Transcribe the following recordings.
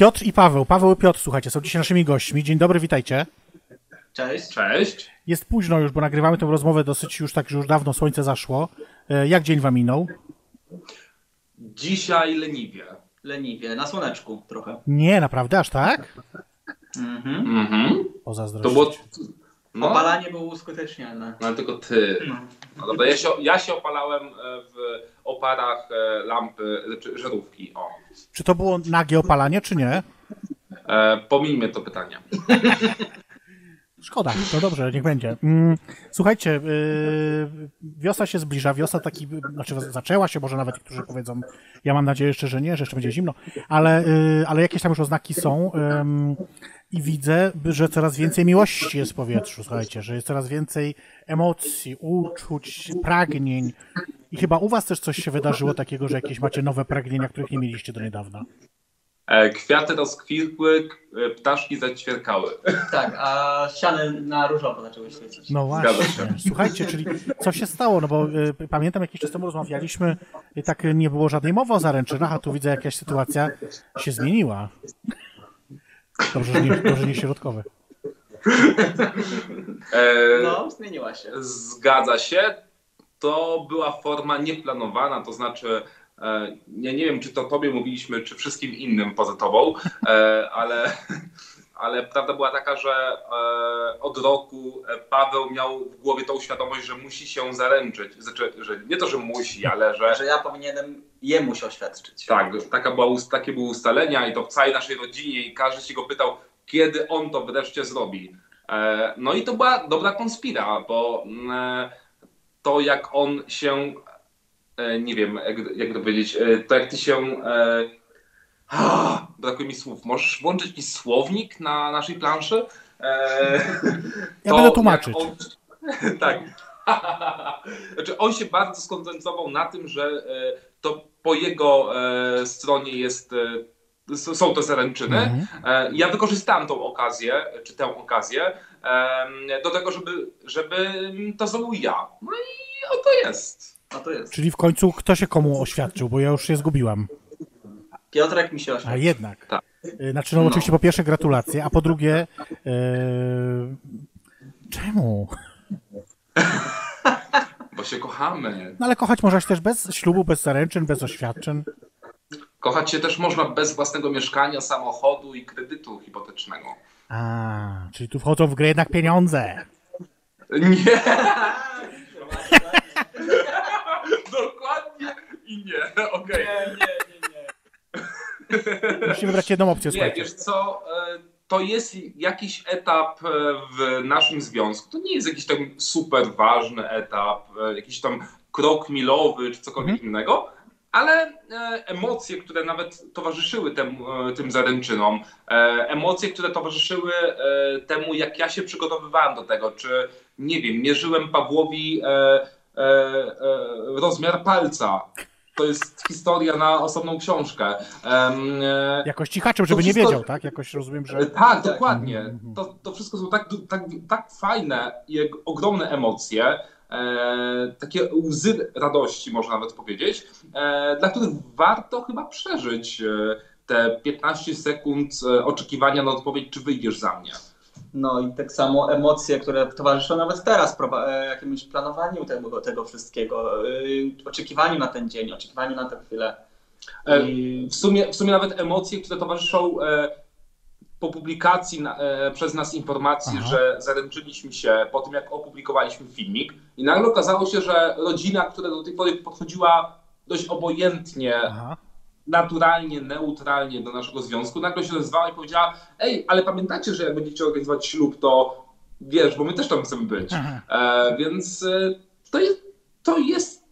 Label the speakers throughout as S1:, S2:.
S1: Piotr i Paweł. Paweł i Piotr, słuchajcie, są dzisiaj naszymi gośćmi. Dzień dobry, witajcie.
S2: Cześć.
S3: Cześć.
S1: Jest późno już, bo nagrywamy tę rozmowę dosyć już tak, że już dawno słońce zaszło. E, Jak dzień wam minął?
S3: Dzisiaj leniwie.
S2: Leniwie, na słoneczku trochę.
S1: Nie, naprawdę, aż tak?
S2: Mhm.
S3: Mhm.
S1: Pozazdrościć.
S3: To było... No,
S2: Opalanie było uskutecznione.
S3: no tylko ty. No dobra, ja się, ja się opalałem e, w oparach e, lampy, znaczy żarówki. O.
S1: Czy to było nagie opalanie, czy nie?
S3: E, Pomijmy to pytanie.
S1: Szkoda, to dobrze, niech będzie. Mm, Słuchajcie, yy, wiosna się zbliża, wiosna taki, znaczy zaczęła się, może nawet niektórzy powiedzą, ja mam nadzieję jeszcze, że nie, że jeszcze będzie zimno, ale, ale jakieś tam już oznaki są i widzę, że coraz więcej miłości jest w powietrzu, słuchajcie, że jest coraz więcej emocji, uczuć, pragnień i chyba u was też coś się wydarzyło takiego, że jakieś macie nowe pragnienia, których nie mieliście do niedawna.
S3: E, Kwiaty rozkwitły, k- e, ptaszki zaćwierkały.
S2: Tak, a ściany na różowo zaczęły świecić.
S1: No właśnie.
S3: się.
S1: Słuchajcie, czyli co się stało? No bo y, pamiętam jakiś czas temu rozmawialiśmy i tak nie było żadnej mowy o zaręczynach, a tu widzę jakaś sytuacja się zmieniła. Dobrze, że nie, dobrze nie środkowe.
S3: E,
S2: No, zmieniła się.
S3: Zgadza się. To była forma nieplanowana, to znaczy, e, ja nie wiem, czy to tobie mówiliśmy, czy wszystkim innym poza tobą, e, ale, ale prawda była taka, że od roku Paweł miał w głowie tą świadomość, że musi się zaręczyć. Znaczy, że nie to, że musi, ale że
S2: Że ja powinienem jemu się oświadczyć.
S3: tak, taka była, takie były ustalenia i to w całej naszej rodzinie i każdy się go pytał, kiedy on to wreszcie zrobi. E, No i to była dobra konspira, bo mm, to jak on się, e, nie wiem, jak, jak to powiedzieć, e, to jak ty się, e, ah, brakuje mi słów, możesz włączyć jakiś słownik na naszej planszy? E,
S1: Ja
S3: to
S1: będę
S3: jak
S1: tłumaczyć.
S3: On, tak. znaczy on się bardzo skoncentrował na tym, że e, to po jego e, stronie jest, e, są te zaręczyny.
S1: Mhm.
S3: E, ja wykorzystałem tą okazję, czy tę okazję, do tego, żeby, żeby to zrobił ja. No i oto jest.
S2: No to jest.
S1: Czyli w końcu kto się komu oświadczył, bo ja już się zgubiłam.
S2: Piotrek mi się
S1: A
S2: oświadczył.
S1: jednak.
S3: Tak.
S1: Y, Znaczy, no,
S3: No.
S1: oczywiście po pierwsze gratulacje, a po drugie y, czemu?
S3: Bo się kochamy.
S1: No ale kochać można się też bez ślubu, bez zaręczyn, bez oświadczyn.
S3: Kochać się też można bez własnego mieszkania, samochodu i kredytu hipotecznego.
S1: A, czyli tu wchodzą w grę jednak pieniądze.
S3: Nie! Dokładnie i nie. Okej.
S2: Nie, nie, nie, nie.
S1: Musicie wybrać jedną opcję,
S3: Nie,
S1: słuchajcie.
S3: wiesz co, e, to jest jakiś etap e, w naszym związku. To nie jest jakiś tam super ważny etap, e, jakiś tam krok milowy czy cokolwiek
S1: Mhm.
S3: innego, ale e, emocje, które nawet towarzyszyły tym, tym zaręczynom, emocje, które towarzyszyły temu, jak ja się przygotowywałem do tego, czy nie wiem, mierzyłem Pawłowi rozmiar palca. To jest historia na osobną książkę. E,
S1: Jakoś cichaczem, żeby
S3: To
S1: nie
S3: wszystko-
S1: wiedział, tak? Jakoś rozumiem, że...
S3: Tak, dokładnie.
S1: Mhm.
S3: To, to wszystko są tak, tak, tak fajne i ogromne emocje, e, takie łzy radości, można nawet powiedzieć, e, dla których warto chyba przeżyć e, te 15 sekund e, oczekiwania na odpowiedź, czy wyjdziesz za mnie.
S2: No i tak samo emocje, które towarzyszą nawet teraz e, jakimś planowaniu tego, tego wszystkiego, y, oczekiwaniu na ten dzień, oczekiwaniu na tę chwilę.
S3: E,
S2: I
S3: W sumie, w sumie nawet emocje, które towarzyszą e, po publikacji na, e, przez nas informacji,
S1: Aha.
S3: że zaręczyliśmy się po tym, jak opublikowaliśmy filmik i nagle okazało się, że rodzina, która do tej pory podchodziła dość obojętnie,
S1: Aha.
S3: Naturalnie, neutralnie do naszego związku, nagle się odezwała i powiedziała, ej, ale pamiętacie, że jak będziecie organizować ślub, to wiesz, bo my też tam chcemy być.
S1: Aha.
S3: E, więc e, to, jest, to jest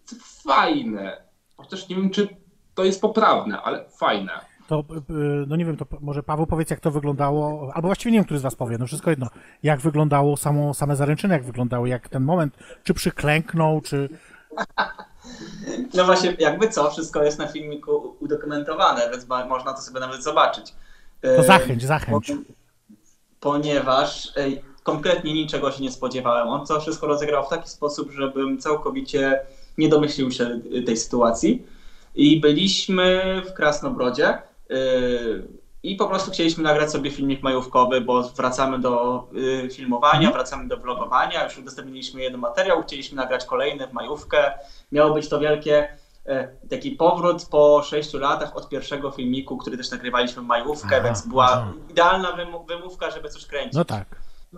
S3: fajne. Chociaż nie wiem, czy to jest poprawne, ale fajne.
S1: To, y, no nie wiem, to może Paweł powiedz, jak to wyglądało, albo właściwie nie wiem, który z was powie, no wszystko jedno. Jak wyglądało samo, same zaręczyny, jak wyglądały, jak ten moment, czy przyklęknął, czy...
S2: No właśnie, jakby co, wszystko jest na filmiku udokumentowane, więc ma- można to sobie nawet zobaczyć.
S1: To zachęć, zachęć.
S2: Ponieważ ej, kompletnie niczego się nie spodziewałem. On to wszystko rozegrał w taki sposób, żebym całkowicie nie domyślił się y, tej sytuacji. I byliśmy w Krasnobrodzie. y, I po prostu chcieliśmy nagrać sobie filmik majówkowy, bo wracamy do y, filmowania,
S1: Mhm.
S2: wracamy do vlogowania. Już udostępniliśmy jeden materiał, chcieliśmy nagrać kolejny w majówkę. Miało być to wielkie taki powrót po sześciu latach od pierwszego filmiku, który też nagrywaliśmy w majówkę,
S1: Aha,
S2: więc była
S1: aha.
S2: idealna wymówka, żeby coś kręcić.
S1: No tak.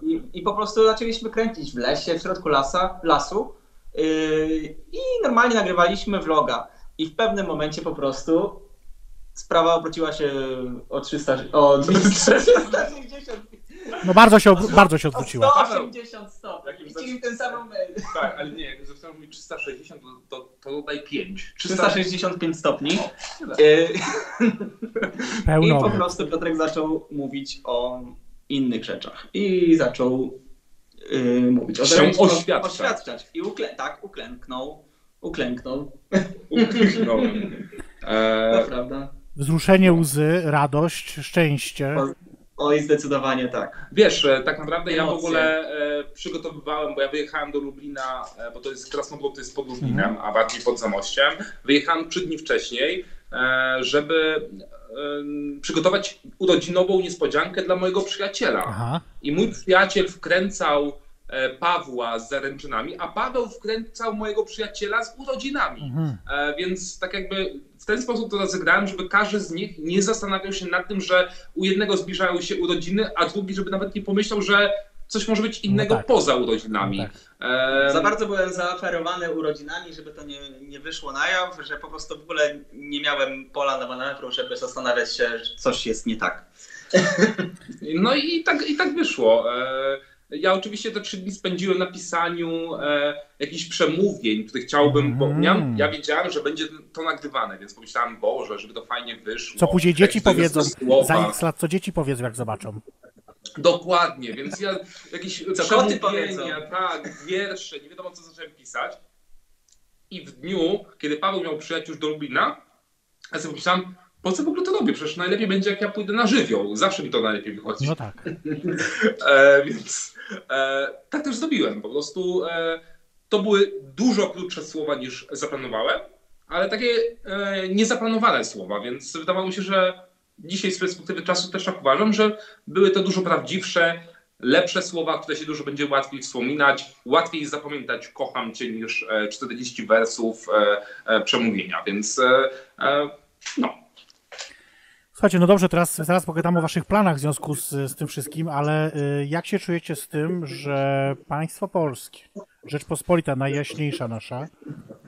S2: I, I po prostu zaczęliśmy kręcić w lesie, w środku lasa, lasu yy, i normalnie nagrywaliśmy vloga. I w pewnym momencie po prostu sprawa obróciła się o 300, o 360,
S1: No bardzo się, bardzo się
S2: o
S1: odwróciła.
S2: 180 stopni. Chcieli ten sam
S3: Tak, ale nie, jak zaczynam mówić 360, to, to, to dodaj 5.
S2: 365 stopni.
S3: tyle.
S2: Yy, I
S1: Pełno.
S2: po prostu Piotrek zaczął mówić o innych rzeczach. I zaczął yy, mówić o
S3: Się
S2: zaręcznom-
S3: oświadczać.
S2: oświadczać. I uklę, tak, uklęknął. Uklęknął.
S3: E,
S2: Naprawdę.
S1: Wzruszenie łzy, radość, szczęście.
S2: Oj, zdecydowanie tak.
S3: Wiesz, e, tak naprawdę ja w
S2: Emocje.
S3: ogóle e, przygotowywałem, bo ja wyjechałem do Lublina, e, bo to jest Krasnogród, to jest pod Lublinem, a bardziej pod Zamościem. Wyjechałem trzy dni wcześniej, e, żeby e, przygotować urodzinową niespodziankę dla mojego przyjaciela.
S1: Aha.
S3: I mój przyjaciel wkręcał e, Pawła z zaręczynami, a Paweł wkręcał mojego przyjaciela z urodzinami.
S1: Mhm.
S3: E, Więc tak jakby ten sposób to rozegrałem, żeby każdy z nich nie zastanawiał się nad tym, że u jednego zbliżają się urodziny, a drugi, żeby nawet nie pomyślał, że coś może być innego
S1: tak.
S3: poza urodzinami.
S1: No tak.
S3: E,
S2: Za bardzo byłem zaaferowany urodzinami, żeby to nie, nie wyszło na jaw, że po prostu w ogóle nie miałem pola na manewru, żeby zastanawiać się, że coś jest nie tak.
S3: No i tak, i tak wyszło. E, Ja oczywiście te trzy dni spędziłem na pisaniu e, jakichś przemówień, które chciałbym, bo
S1: Mm.
S3: ja, ja wiedziałem, że będzie to nagrywane, więc pomyślałem, Boże, żeby to fajnie wyszło.
S1: Co później dzieci powiedzą, za x lat co dzieci powiedzą, jak zobaczą.
S3: Dokładnie, więc ja jakieś
S2: Co
S3: przemówienia, tak, wiersze, nie wiadomo co zacząłem pisać. I w dniu, kiedy Paweł miał przyjechać już do Lublina, ja sobie pomyślałem, po co w ogóle to robię? Przecież najlepiej będzie, jak ja pójdę na żywioł. Zawsze mi to najlepiej wychodzi.
S1: No tak.
S3: E, więc tak też zrobiłem. Po prostu e, to były dużo krótsze słowa niż zaplanowałem, ale takie e, niezaplanowane słowa, więc wydawało mi się, że dzisiaj z perspektywy czasu też tak uważam, że były to dużo prawdziwsze, lepsze słowa, które się dużo będzie łatwiej wspominać, łatwiej zapamiętać kocham cię niż e, 40 wersów e, e, przemówienia, więc e, e, no.
S1: Słuchajcie, no dobrze, teraz zaraz pogadamy o waszych planach w związku z, z tym wszystkim, ale y, jak się czujecie z tym, że państwo polskie, Rzeczpospolita najjaśniejsza nasza,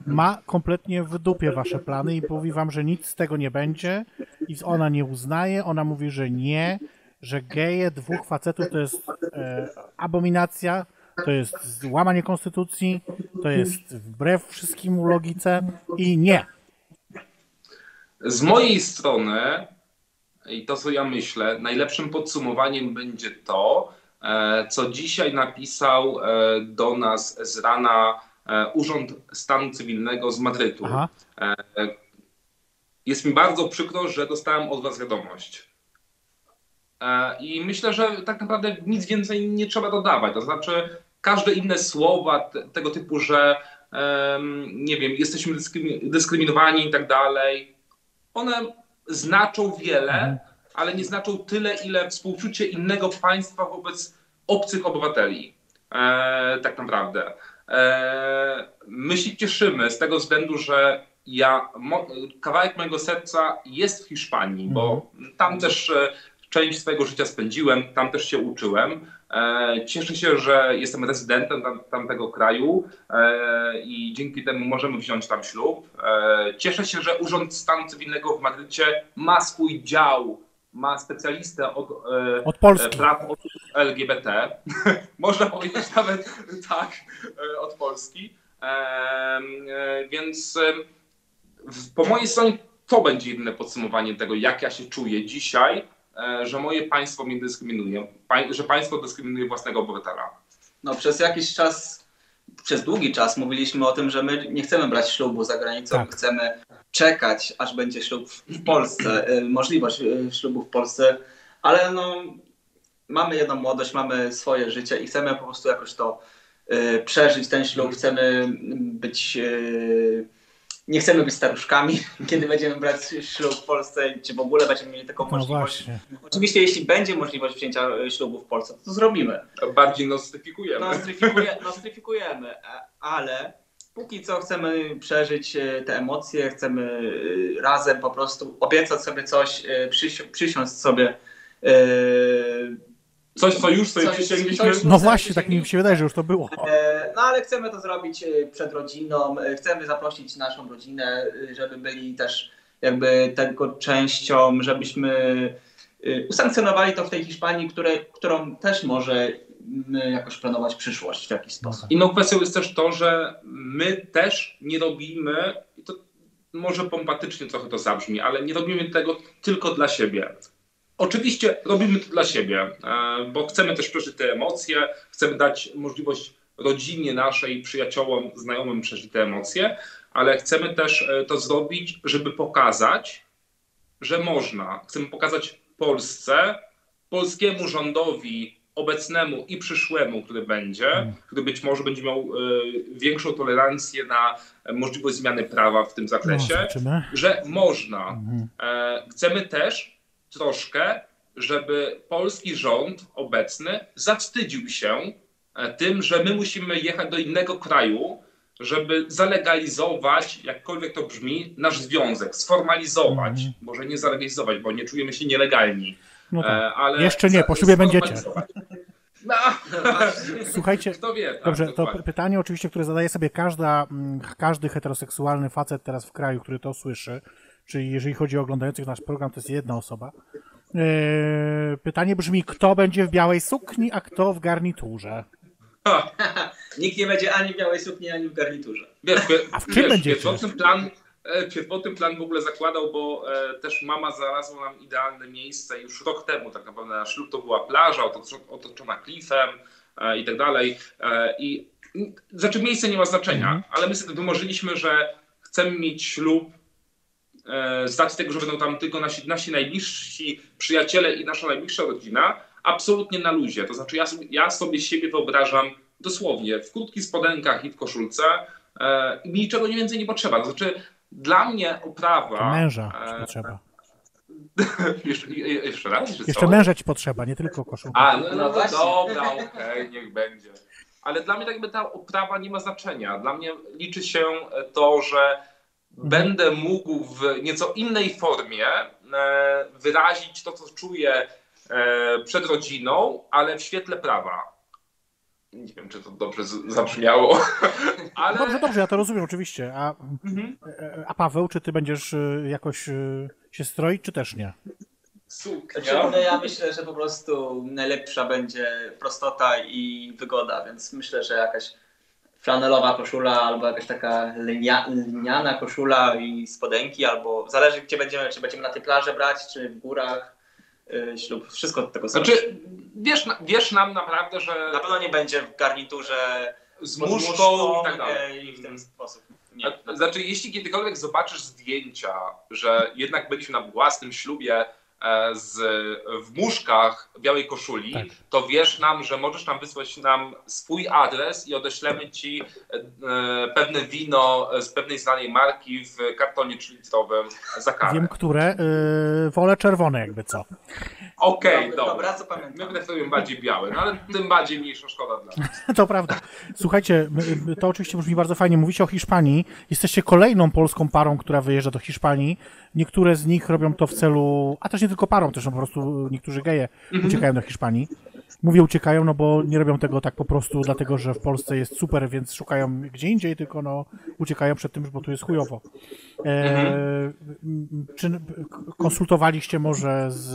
S1: ma kompletnie w dupie wasze plany i mówi wam, że nic z tego nie będzie i ona nie uznaje, ona mówi, że nie, że geje dwóch facetów to jest e, abominacja, to jest łamanie konstytucji, to jest wbrew wszystkim logice i nie.
S3: Z mojej strony, i to co ja myślę, najlepszym podsumowaniem będzie to, e, co dzisiaj napisał e, do nas z rana e, Urząd Stanu Cywilnego z Madrytu.
S1: Aha.
S3: Jest mi bardzo przykro, że dostałem od Was wiadomość. I myślę, że tak naprawdę nic więcej nie trzeba dodawać. To znaczy, każde inne słowa te, tego typu, że nie wiem, jesteśmy dyskrymi- dyskryminowani i tak dalej, one znaczą wiele, ale nie znaczą tyle, ile współczucie innego państwa wobec obcych obywateli. E, tak naprawdę. E, my się cieszymy z tego względu, że ja, mo, kawałek mojego serca jest w Hiszpanii, bo tam też e, część swojego życia spędziłem, tam też się uczyłem. E, cieszę się, że jestem rezydentem tam, tamtego kraju e, i dzięki temu możemy wziąć tam ślub. E, cieszę się, że Urząd Stanu Cywilnego w Madrycie ma swój dział, ma specjalistę od
S1: Od Polski.
S3: praw osób LGBT. Można powiedzieć nawet tak, od Polski. Więc po mojej stronie to będzie jedyne podsumowanie tego, jak ja się czuję dzisiaj, że moje państwo mnie dyskryminuje, że państwo dyskryminuje własnego obywatela.
S2: No przez jakiś czas, przez długi czas mówiliśmy o tym, że my nie chcemy brać ślubu za granicą,
S1: Tak.
S2: chcemy czekać, aż będzie ślub w- Polsce, y, możliwość y, ślubu w Polsce, ale no mamy jedną młodość, mamy swoje życie i chcemy po prostu jakoś to y, przeżyć ten ślub, chcemy być y, nie chcemy być staruszkami, kiedy będziemy brać ślub w Polsce, czy w ogóle będziemy mieli taką
S1: No
S2: możliwość.
S1: właśnie.
S2: Oczywiście, jeśli będzie możliwość wzięcia e, ślubu w Polsce, to, to zrobimy.
S3: Bardziej nostryfikujemy.
S2: Nostryfikuje, nostryfikujemy, e, ale póki co chcemy przeżyć e, te emocje, chcemy razem po prostu obiecać sobie coś, przysi- przysiąść sobie. e,
S3: Coś, co już sobie
S2: Coś-
S3: przysięgliśmy.
S2: coś-
S1: No właśnie, tak mi się wydaje, że już to było.
S2: No ale chcemy to zrobić e, przed rodziną, e, chcemy zaprosić naszą rodzinę, e, żeby byli też jakby tego częścią, żebyśmy usankcjonowali to w tej Hiszpanii, które, którą też może mm, jakoś planować przyszłość w jakiś sposób.
S3: Inną kwestią jest też to, że my też nie robimy, i to może pompatycznie trochę to zabrzmi, ale nie robimy tego tylko dla siebie. Oczywiście robimy to dla siebie, e, bo chcemy też przeżyć te emocje, chcemy dać możliwość rodzinie naszej, przyjaciołom, znajomym przeżyć te emocje, ale chcemy też e, to zrobić, żeby pokazać, że można. Chcemy pokazać Polsce, polskiemu rządowi obecnemu i przyszłemu, który będzie, który być może będzie miał e, większą tolerancję na e, możliwość zmiany prawa w tym
S1: No,
S3: zakresie,
S1: zobaczymy.
S3: że można.
S1: Mhm.
S3: E, Chcemy też troszkę, żeby polski rząd obecny zawstydził się tym, że my musimy jechać do innego kraju, żeby zalegalizować, jakkolwiek to brzmi, nasz związek, sformalizować.
S1: Mhm.
S3: Może nie zalegalizować, bo nie czujemy się nielegalni.
S1: No
S3: E,
S1: tak.
S3: ale
S1: Jeszcze nie, po ślubie będziecie.
S3: No,
S1: Słuchajcie,
S3: kto wie. tak,
S1: Dobrze, to
S3: dokładnie.
S1: pytanie oczywiście, które zadaje sobie każda, mm, każdy heteroseksualny facet teraz w kraju, który to słyszy, czyli jeżeli chodzi o oglądających nasz program, to jest jedna osoba. Eee, pytanie brzmi, kto będzie w białej sukni, a kto w garniturze?
S2: Nikt nie będzie ani w białej sukni, ani w garniturze.
S3: Wiesz, wie-
S1: A w czym?
S3: Pierwotny plan, pierwotny plan w ogóle zakładał, bo e, też mama znalazła nam idealne miejsce już rok temu tak naprawdę na ślub to była plaża otoczo- otoczona klifem e, i tak dalej. E, I znaczy miejsce nie ma znaczenia,
S1: Mhm.
S3: ale my sobie wymarzyliśmy, że chcemy mieć ślub e, z racji tego, że będą tam tylko nasi, nasi najbliżsi przyjaciele i nasza najbliższa rodzina, absolutnie na luzie. To znaczy ja sobie, ja sobie siebie wyobrażam dosłownie w krótkich spodenkach i w koszulce e, i mi niczego nie więcej nie potrzeba. To znaczy dla mnie oprawa...
S1: To męża ci
S3: e,
S1: potrzeba.
S3: jeszcze, je- jeszcze raz? Czy
S1: Jeszcze
S3: co?
S1: męża ci potrzeba, nie tylko koszulka.
S3: A, no,
S2: No
S3: no,
S2: właśnie.
S3: dobra, okej, niech będzie. Ale dla mnie tak jakby ta oprawa nie ma znaczenia. Dla mnie liczy się to, że będę mógł w nieco innej formie e, wyrazić to, co czuję przed rodziną, ale w świetle prawa. Nie wiem, czy to dobrze zabrzmiało, ale...
S1: Dobrze, dobrze, ja to rozumiem oczywiście. A,
S3: Mhm.
S1: e, a Paweł, czy ty będziesz e, jakoś e, się stroić, czy też nie?
S2: Znaczy,
S3: Suknia.
S2: no ja myślę, że po prostu najlepsza będzie prostota i wygoda, więc myślę, że jakaś flanelowa koszula albo jakaś taka linia, liniana koszula i spodenki, albo zależy gdzie będziemy, czy będziemy na tej plaży brać, czy w górach, ślub, wszystko od tego zależy.
S3: Znaczy, wiesz, wiesz nam naprawdę, że
S2: Na pewno nie będzie w garniturze
S3: z muszką i tak
S2: e,
S3: dalej.
S2: i w ten sposób. Nie.
S3: Znaczy, jeśli kiedykolwiek zobaczysz zdjęcia, że jednak byliśmy na własnym ślubie e, z, w muszkach białej koszuli,
S1: Tak.
S3: to wiesz nam, że możesz nam wysłać nam swój adres i odeślemy ci e, e, pewne wino z pewnej znanej marki w kartonie 3-litrowym za karę.
S1: Wiem, które. E, wolę czerwone, jakby co.
S3: Okej,
S2: Dobra,
S3: dobra.
S2: dobra, co
S3: My preferujemy bardziej białe, no ale tym bardziej mniejsza szkoda dla nas.
S1: To prawda. Słuchajcie, to oczywiście brzmi bardzo fajnie. Mówicie o Hiszpanii. Jesteście kolejną polską parą, która wyjeżdża do Hiszpanii. Niektóre z nich robią to w celu, a też nie tylko parą, też no po prostu niektórzy geje uciekają do Hiszpanii. Mówię uciekają, no bo nie robią tego tak po prostu dlatego, że w Polsce jest super, więc szukają gdzie indziej, tylko no uciekają przed tym, bo tu jest chujowo. E, m, Czy konsultowaliście może z,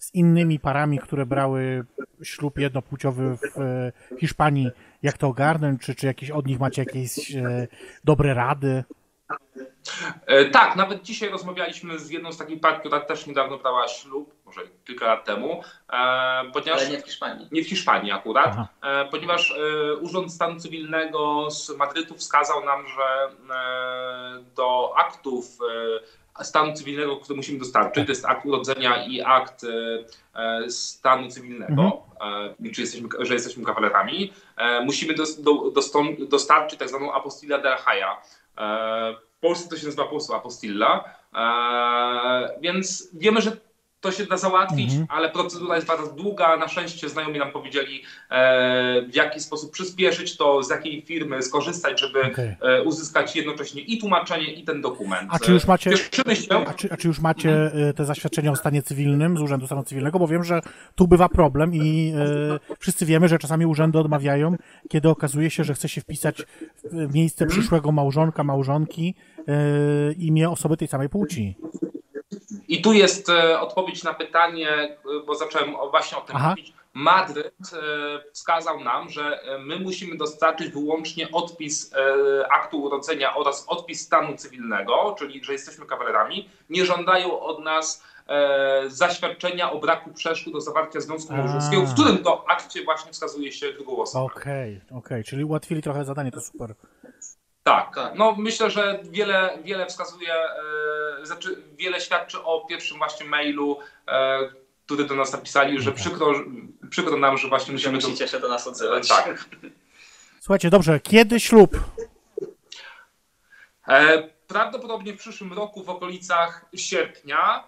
S1: z innymi parami, które brały ślub jednopłciowy w e, Hiszpanii, jak to ogarnąć? Czy, czy jakieś od nich macie jakieś e, dobre rady?
S3: E, Tak, nawet dzisiaj rozmawialiśmy z jedną z takich par, która też niedawno brała ślub, może kilka lat temu, ponieważ
S2: Ale nie w Hiszpanii.
S3: nie w Hiszpanii akurat,
S1: Aha.
S3: ponieważ Urząd Stanu Cywilnego z Madrytu wskazał nam, że do aktów stanu cywilnego, które musimy dostarczyć, to jest akt urodzenia i akt e, e, stanu cywilnego, e, czy jesteśmy, że jesteśmy kawalerami, musimy do, dostą- dostarczyć tak zwaną apostilla del Haja. E, Polsce to się nazywa po prostu apostilla. Więc wiemy, że to się da załatwić,
S1: Mhm.
S3: ale procedura jest bardzo długa. Na szczęście znajomi nam powiedzieli, e, w jaki sposób przyspieszyć to, z jakiej firmy skorzystać, żeby
S1: Okej.
S3: e, uzyskać jednocześnie i tłumaczenie, i ten dokument.
S1: A czy już macie-
S3: E, się.
S1: A czy, a czy już macie y, te zaświadczenia o stanie cywilnym z Urzędu Stanu Cywilnego? Bo wiem, że tu bywa problem i y, wszyscy wiemy, że czasami urzędy odmawiają, kiedy okazuje się, że chce się wpisać w miejsce przyszłego małżonka, małżonki y, imię osoby tej samej płci.
S3: I tu jest e, odpowiedź na pytanie, e, bo zacząłem właśnie o tym
S1: Aha.
S3: mówić. Madryt e, wskazał nam, że my musimy dostarczyć wyłącznie odpis aktu urodzenia oraz odpis stanu cywilnego, czyli że jesteśmy kawalerami. Nie żądają od nas zaświadczenia o braku przeszkód do zawarcia związku małżeńskiego, w którym to akcie właśnie wskazuje się drugą osobę.
S1: Okej, okej, czyli ułatwili trochę zadanie, to super.
S3: Tak,
S2: Tak.
S3: no myślę, że wiele, wiele wskazuje, e, znaczy wiele świadczy o pierwszym właśnie mailu, e, który do nas napisali, że przykro, przykro nam, że właśnie
S2: Że
S3: musimy... do-
S2: musicie się do nas odzywać.
S3: Tak.
S1: Słuchajcie, dobrze, kiedy ślub?
S3: E, prawdopodobnie w przyszłym roku w okolicach sierpnia,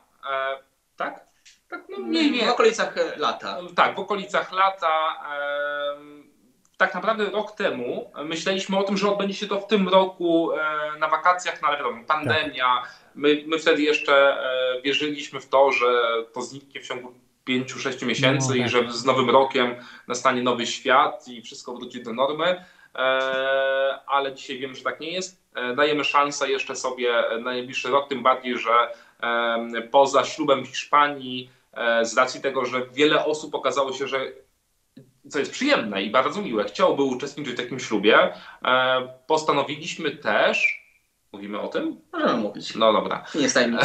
S3: tak? Tak, no mniej
S2: W
S3: więcej.
S2: okolicach e, lata.
S3: Tak, w okolicach lata. Tak naprawdę rok temu myśleliśmy o tym, że odbędzie się to w tym roku e, na wakacjach, no ale wiadomo, pandemia. My, my wtedy jeszcze e, wierzyliśmy w to, że to zniknie w ciągu 5-6 miesięcy
S1: No,
S3: i
S1: tak.
S3: że z nowym rokiem nastanie nowy świat i wszystko wróci do normy. E, ale dzisiaj wiemy, że tak nie jest. E, dajemy szansę jeszcze sobie na najbliższy rok, tym bardziej, że poza ślubem w Hiszpanii, e, z racji tego, że wiele osób okazało się, że co jest przyjemne i bardzo miłe, chciałoby uczestniczyć w takim ślubie, e, postanowiliśmy też, mówimy o tym?
S2: Możemy mówić.
S3: No dobra.
S2: Nie jest
S1: news.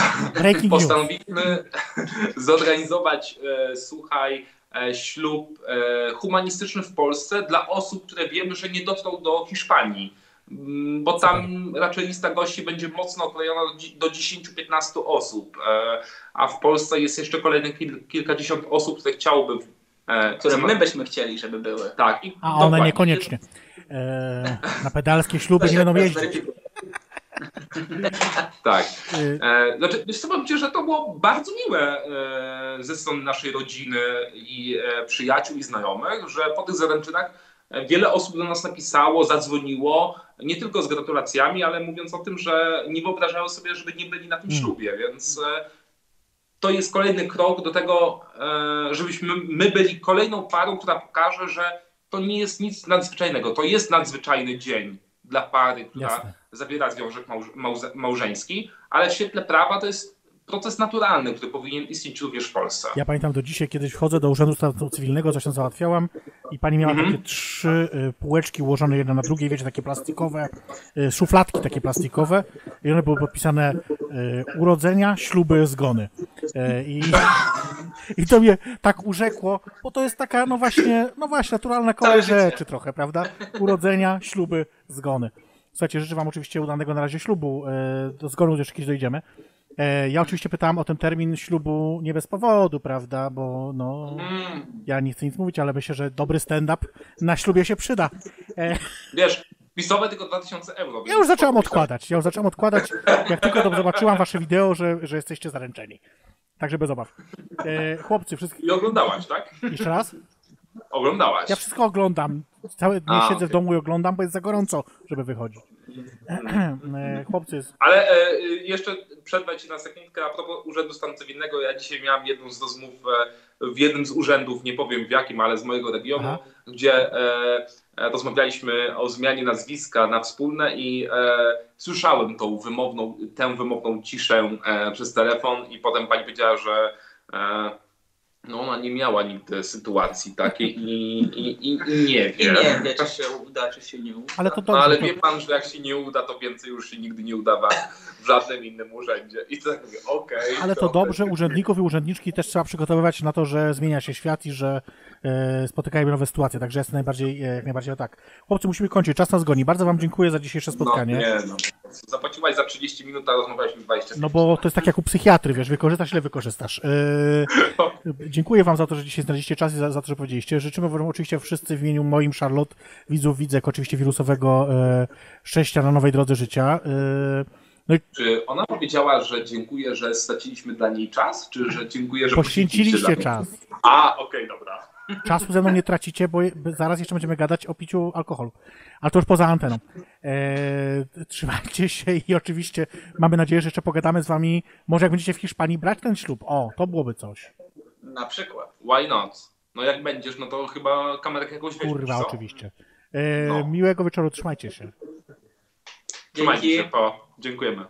S3: Postanowiliśmy zorganizować, e, słuchaj, e, ślub e, humanistyczny w Polsce dla osób, które wiemy, że nie dotrą do Hiszpanii. Mm, Bo tam raczej lista gości będzie mocno okrojona do dzi- do 10-15 osób, e, a w Polsce jest jeszcze kolejne kil, kilkadziesiąt osób, które chciałoby. E,
S2: Które my byśmy chcieli, żeby były.
S3: Tak, i
S1: A one
S3: dokładnie.
S1: niekoniecznie. E, na pedalskie śluby nie będą jeździć.
S3: Tak.
S1: Y,
S3: E, znaczy, wiesz co, powiem że to było bardzo miłe e, ze strony naszej rodziny i e, przyjaciół i znajomych, że po tych zaręczynach e, wiele osób do nas napisało, zadzwoniło, nie tylko z gratulacjami, ale mówiąc o tym, że nie wyobrażają sobie, żeby nie byli na tym
S1: Mm.
S3: ślubie, więc e, to jest kolejny krok do tego, e, żebyśmy my byli kolejną parą, która pokaże, że to nie jest nic nadzwyczajnego, to jest nadzwyczajny dzień dla pary, która
S1: Jasne.
S3: zawiera związek małż- małże- małżeński, ale w świetle prawa to jest proces naturalny, który powinien istnieć również w Polsce.
S1: Ja pamiętam do dzisiaj, kiedyś wchodzę do Urzędu Stanu Cywilnego, coś tam załatwiałam i pani miała
S3: Mhm.
S1: takie trzy y, półeczki ułożone jedna na drugiej, wiecie, takie plastikowe, y, szufladki takie plastikowe i one były podpisane y, urodzenia, śluby, zgony. I, I to mnie tak urzekło, bo to jest taka, no właśnie, no właśnie, naturalna kolej rzeczy trochę, prawda? Urodzenia, śluby, zgony. Słuchajcie, życzę wam oczywiście udanego na razie ślubu. Do zgonu jeszcze kiedyś dojdziemy. E, Ja oczywiście pytałem o ten termin ślubu nie bez powodu, prawda? Bo no,
S3: Mm,
S1: ja nie chcę nic mówić, ale myślę, że dobry stand-up na ślubie się przyda. E,
S3: wiesz, pisowe tylko 2000 euro.
S1: Ja już zacząłem odkładać. Ja już zacząłem odkładać, jak tylko zobaczyłam wasze wideo, że, że jesteście zaręczeni. Także bez obaw. E, chłopcy, wszystkie...
S3: I oglądałaś, tak?
S1: Jeszcze raz?
S3: Oglądałaś.
S1: Ja wszystko oglądam. Całe dnie
S3: A,
S1: siedzę
S3: okej.
S1: w domu i oglądam, bo jest za gorąco, żeby wychodzić. E, chłopcy,
S3: Ale e, jeszcze przerwę Ci na sekundkę a propos Urzędu Stanu Cywilnego. Ja dzisiaj miałem jedną z rozmów e, w jednym z urzędów, nie powiem w jakim, ale z mojego regionu,
S1: Aha.
S3: gdzie e, e, rozmawialiśmy o zmianie nazwiska na wspólne i e, słyszałem tą wymowną, tę wymowną ciszę e, przez telefon i potem pani powiedziała, że e, no ona nie miała nigdy sytuacji takiej i, i, i, i nie
S2: I
S3: wie.
S2: nie wie, czy się uda, czy się nie uda.
S1: ale to
S3: No
S1: dobrze.
S3: ale
S1: to,
S3: wie pan, że jak się nie uda, to więcej już się nigdy nie udawa w żadnym innym urzędzie. I tak mówię, okej.
S1: ale to
S3: dobra.
S1: dobrze, urzędników i urzędniczki też trzeba przygotowywać na to, że zmienia się świat i że e, spotykają nowe sytuacje. Także jest najbardziej, e, jak najbardziej tak. Chłopcy, musimy kończyć. Czas nas goni. Bardzo wam dziękuję za dzisiejsze spotkanie.
S3: No, nie, no. Zapłaciłaś za 30 minut, a rozmawialiśmy 20
S1: No bo to jest tak jak u psychiatry, wiesz, wykorzystasz ile wykorzystasz. Yy, dziękuję wam za to, że dzisiaj znaleźliście czas i za, za to, że powiedzieliście. Życzymy wam oczywiście wszyscy w imieniu moim Charlotte, widzów, widzek, oczywiście wirusowego e, szczęścia na nowej drodze życia. E,
S3: Czy ona powiedziała, że dziękuję, że straciliśmy dla niej czas, czy że dziękuję, że poświęciliście
S1: czas.
S3: A, okej, dobra.
S1: Czasu ze mną nie tracicie, bo bo zaraz jeszcze będziemy gadać o piciu alkoholu. Ale to już poza anteną. Eee, trzymajcie się i oczywiście mamy nadzieję, że jeszcze pogadamy z wami. Może jak będziecie w Hiszpanii brać ten ślub. O, to byłoby coś.
S2: Na przykład.
S3: Why not? No jak będziesz, no to chyba kamerkę jakąś weźmiesz,
S1: Kurwa,
S3: co?
S1: oczywiście. Eee,
S3: No.
S1: Miłego wieczoru, trzymajcie się.
S3: Trzymajcie
S2: Dzięki.
S3: się, po. Dziękujemy.